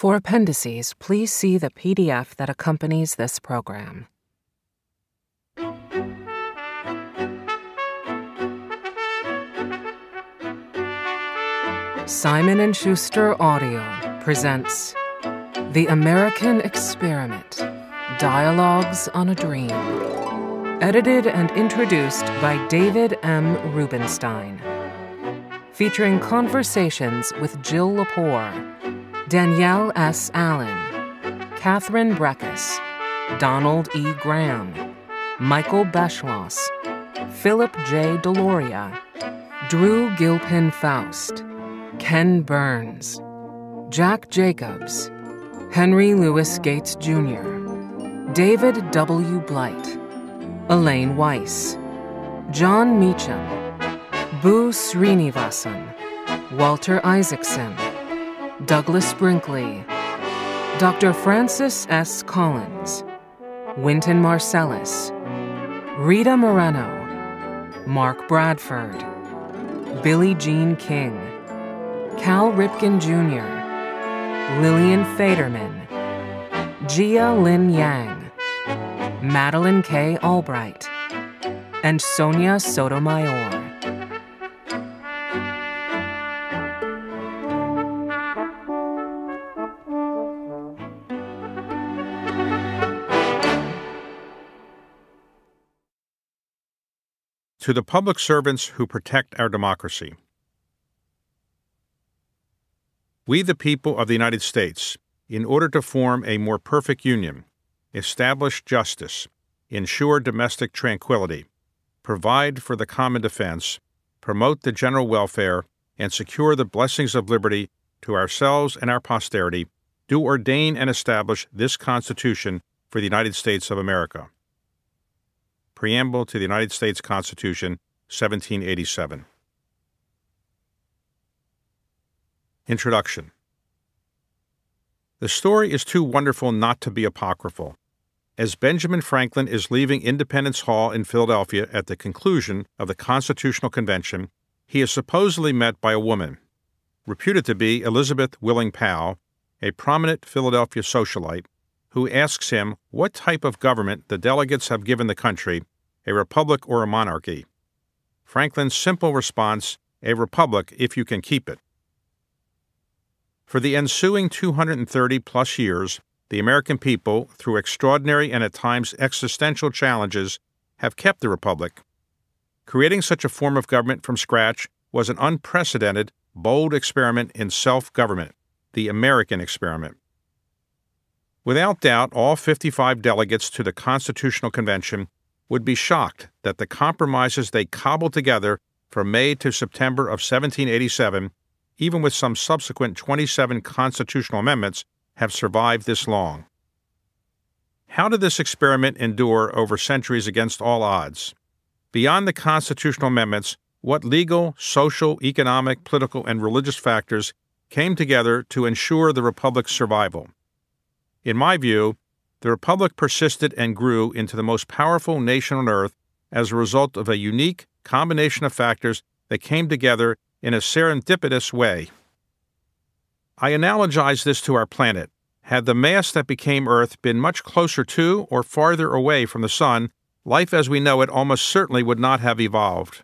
For appendices, please see the PDF that accompanies this program. Simon & Schuster Audio presents The American Experiment: Dialogues on a Dream. Edited and introduced by David M. Rubenstein. Featuring conversations with Jill Lepore, Danielle S. Allen, Catherine Brekus, Donald E. Graham, Michael Beschloss, Philip J. Deloria, Drew Gilpin Faust, Ken Burns, Jack Jacobs, Henry Louis Gates Jr., David W. Blight, Elaine Weiss, Jon Meacham, Bhu Srinivasan, Walter Isaacson, Douglas Brinkley, Dr. Francis S. Collins, Wynton Marsalis, Rita Moreno, Mark Bradford, Billie Jean King, Cal Ripken Jr., Lillian Faderman, Jia Lynn Yang, Madeleine K. Albright, and Sonia Sotomayor. To the public servants who protect our democracy. We, the people of the United States, in order to form a more perfect union, establish justice, ensure domestic tranquility, provide for the common defense, promote the general welfare, and secure the blessings of liberty to ourselves and our posterity, do ordain and establish this Constitution for the United States of America. Preamble to the United States Constitution, 1787. Introduction The story is too wonderful not to be apocryphal. As Benjamin Franklin is leaving Independence Hall in Philadelphia at the conclusion of the Constitutional Convention, he is supposedly met by a woman, reputed to be Elizabeth Willing Powell, a prominent Philadelphia socialite, who asks him what type of government the delegates have given the country, a republic or a monarchy. Franklin's simple response, a republic if you can keep it. For the ensuing 230 plus years, the American people, through extraordinary and at times existential challenges, have kept the republic. Creating such a form of government from scratch was an unprecedented, bold experiment in self government, the American experiment. Without doubt, all 55 delegates to the Constitutional Convention would be shocked that the compromises they cobbled together from May to September of 1787, even with some subsequent 27 constitutional amendments, have survived this long. How did this experiment endure over centuries against all odds? Beyond the constitutional amendments, what legal, social, economic, political, and religious factors came together to ensure the Republic's survival? In my view, the Republic persisted and grew into the most powerful nation on earth as a result of a unique combination of factors that came together in a serendipitous way. I analogize this to our planet. Had the mass that became Earth been much closer to or farther away from the Sun, life as we know it almost certainly would not have evolved.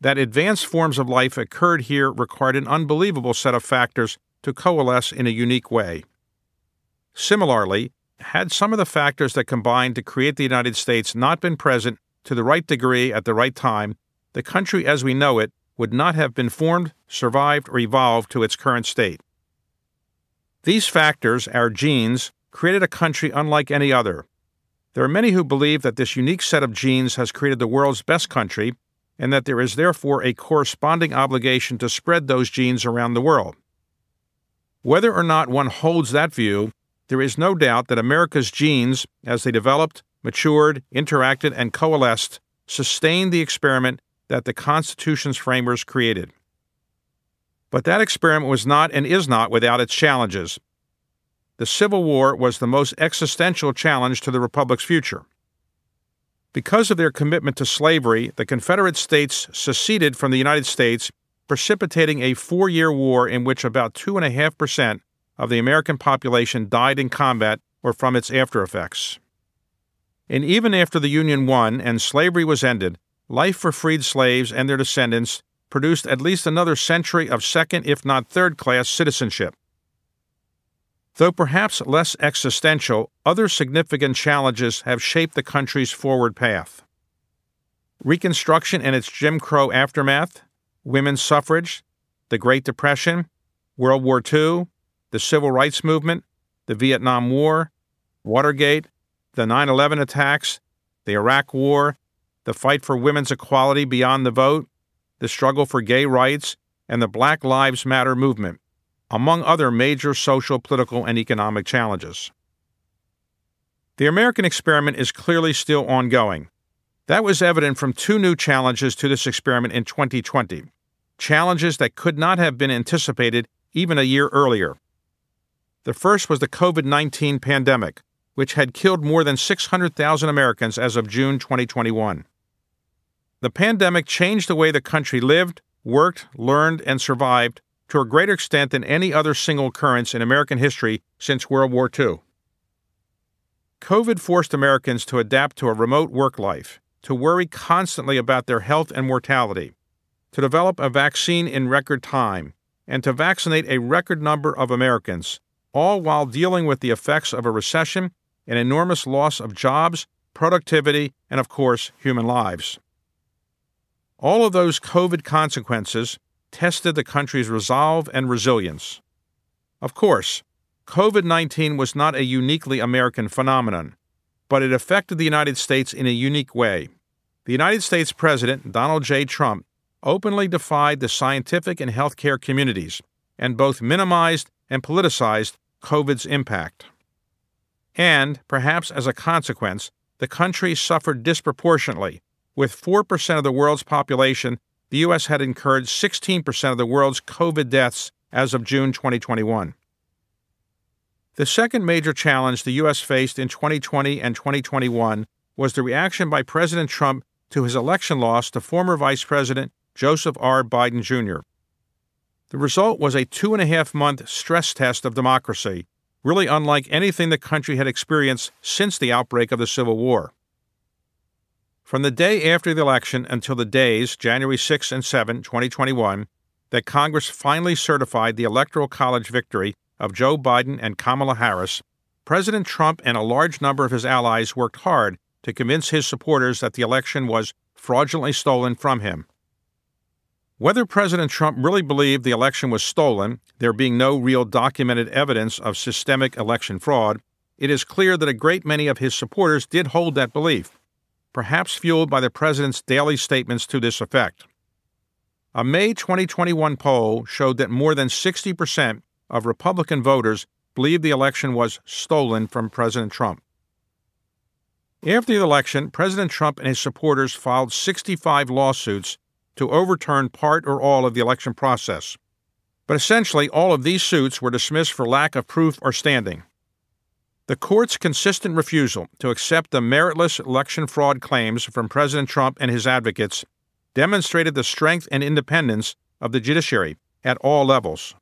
That advanced forms of life occurred here required an unbelievable set of factors to coalesce in a unique way. Similarly, had some of the factors that combined to create the United States not been present to the right degree at the right time, the country as we know it would not have been formed, survived, or evolved to its current state. These factors, our genes, created a country unlike any other. There are many who believe that this unique set of genes has created the world's best country, and that there is therefore a corresponding obligation to spread those genes around the world. Whether or not one holds that view, there is no doubt that America's genes, as they developed, matured, interacted, and coalesced, sustained the experiment that the Constitution's framers created. But that experiment was not and is not without its challenges. The Civil War was the most existential challenge to the Republic's future. Because of their commitment to slavery, the Confederate States seceded from the United States, precipitating a four year war in which about 2.5% of the American population died in combat or from its after effects. And even after the Union won and slavery was ended, life for freed slaves and their descendants produced at least another century of second, if not third class citizenship. Though perhaps less existential, other significant challenges have shaped the country's forward path. Reconstruction and its Jim Crow aftermath, women's suffrage, the Great Depression, World War II, the Civil Rights Movement, the Vietnam War, Watergate, the 9 11 attacks, the Iraq War, the fight for women's equality beyond the vote, the struggle for gay rights, and the Black Lives Matter movement, among other major social, political, and economic challenges. The American experiment is clearly still ongoing. That was evident from two new challenges to this experiment in 2020, challenges that could not have been anticipated even a year earlier. The first was the COVID 19 pandemic, which had killed more than 600,000 Americans as of June 2021. The pandemic changed the way the country lived, worked, learned, and survived to a greater extent than any other single occurrence in American history since World War II. COVID forced Americans to adapt to a remote work life, to worry constantly about their health and mortality, to develop a vaccine in record time, and to vaccinate a record number of Americans, all while dealing with the effects of a recession, an enormous loss of jobs, productivity, and of course, human lives. All of those COVID consequences tested the country's resolve and resilience. Of course, COVID 19 was not a uniquely American phenomenon, but it affected the United States in a unique way. The United States President, Donald J. Trump, openly defied the scientific and healthcare communities and both minimized and politicized COVID's impact. And, perhaps as a consequence, the country suffered disproportionately. With 4% of the world's population, the U.S. had incurred 16% of the world's COVID deaths as of June 2021. The second major challenge the U.S. faced in 2020 and 2021 was the reaction by President Trump to his election loss to former Vice President Joseph R. Biden Jr. The result was a two and a half month stress test of democracy, really unlike anything the country had experienced since the outbreak of the Civil War. From the day after the election until the days, January 6 and 7, 2021, that Congress finally certified the Electoral College victory of Joe Biden and Kamala Harris, President Trump and a large number of his allies worked hard to convince his supporters that the election was fraudulently stolen from him. Whether President Trump really believed the election was stolen, there being no real documented evidence of systemic election fraud, it is clear that a great many of his supporters did hold that belief, perhaps fueled by the president's daily statements to this effect. A May 2021 poll showed that more than 60% of Republican voters believed the election was stolen from President Trump. After the election, President Trump and his supporters filed 65 lawsuits to overturn part or all of the election process. But essentially, all of these suits were dismissed for lack of proof or standing. The court's consistent refusal to accept the meritless election fraud claims from President Trump and his advocates demonstrated the strength and independence of the judiciary at all levels.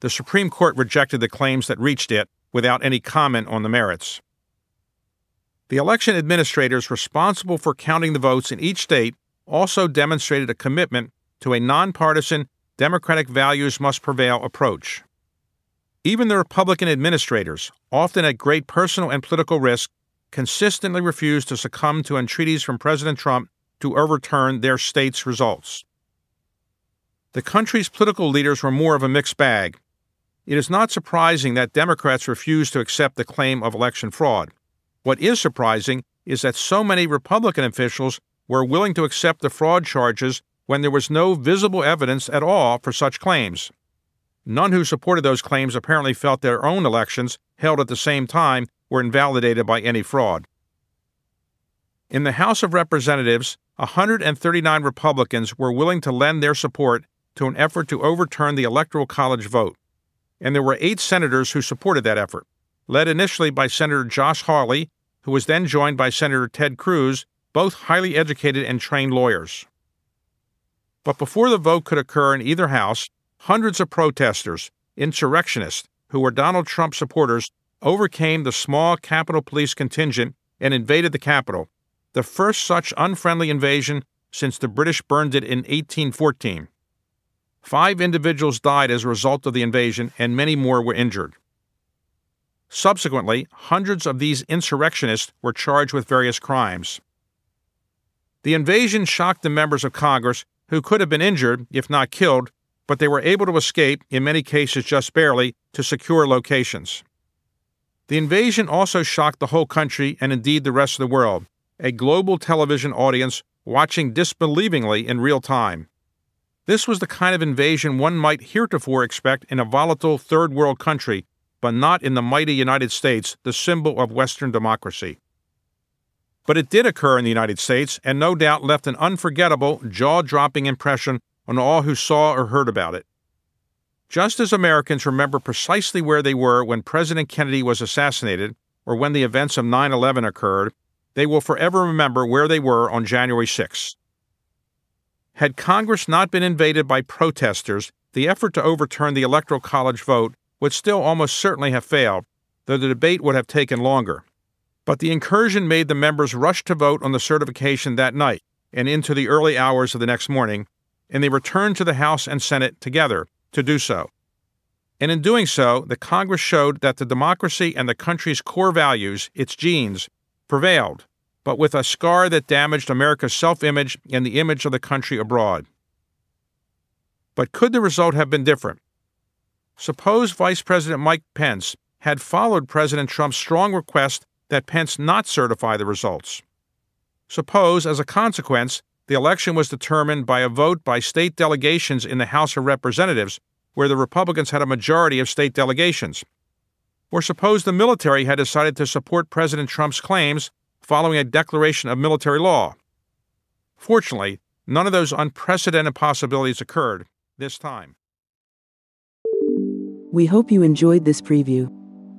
The Supreme Court rejected the claims that reached it without any comment on the merits. The election administrators responsible for counting the votes in each state also demonstrated a commitment to a nonpartisan, democratic values must prevail approach. Even the Republican administrators, often at great personal and political risk, consistently refused to succumb to entreaties from President Trump to overturn their state's results. The country's political leaders were more of a mixed bag. It is not surprising that Democrats refused to accept the claim of election fraud. What is surprising is that so many Republican officials were willing to accept the fraud charges when there was no visible evidence at all for such claims. None who supported those claims apparently felt their own elections, held at the same time, were invalidated by any fraud. In the House of Representatives, 139 Republicans were willing to lend their support to an effort to overturn the Electoral College vote, and there were eight senators who supported that effort, led initially by Senator Josh Hawley, who was then joined by Senator Ted Cruz both highly educated and trained lawyers. But before the vote could occur in either house, hundreds of protesters, insurrectionists, who were Donald Trump supporters, overcame the small Capitol Police contingent and invaded the Capitol, the first such unfriendly invasion since the British burned it in 1814. Five individuals died as a result of the invasion, and many more were injured. Subsequently, hundreds of these insurrectionists were charged with various crimes. The invasion shocked the members of Congress, who could have been injured, if not killed, but they were able to escape, in many cases just barely, to secure locations. The invasion also shocked the whole country and indeed the rest of the world, a global television audience watching disbelievingly in real time. This was the kind of invasion one might heretofore expect in a volatile third world country, but not in the mighty United States, the symbol of Western democracy. But it did occur in the United States, and no doubt left an unforgettable, jaw dropping impression on all who saw or heard about it. Just as Americans remember precisely where they were when President Kennedy was assassinated, or when the events of 9 11 occurred, they will forever remember where they were on January 6. Had Congress not been invaded by protesters, the effort to overturn the Electoral College vote would still almost certainly have failed, though the debate would have taken longer. But the incursion made the members rush to vote on the certification that night and into the early hours of the next morning, and they returned to the House and Senate together to do so. And in doing so, the Congress showed that the democracy and the country's core values, its genes, prevailed, but with a scar that damaged America's self image and the image of the country abroad. But could the result have been different? Suppose Vice President Mike Pence had followed President Trump's strong request that Pence not certify the results. Suppose, as a consequence, the election was determined by a vote by state delegations in the House of Representatives, where the Republicans had a majority of state delegations. Or suppose the military had decided to support President Trump's claims following a declaration of military law. Fortunately, none of those unprecedented possibilities occurred this time. We hope you enjoyed this preview.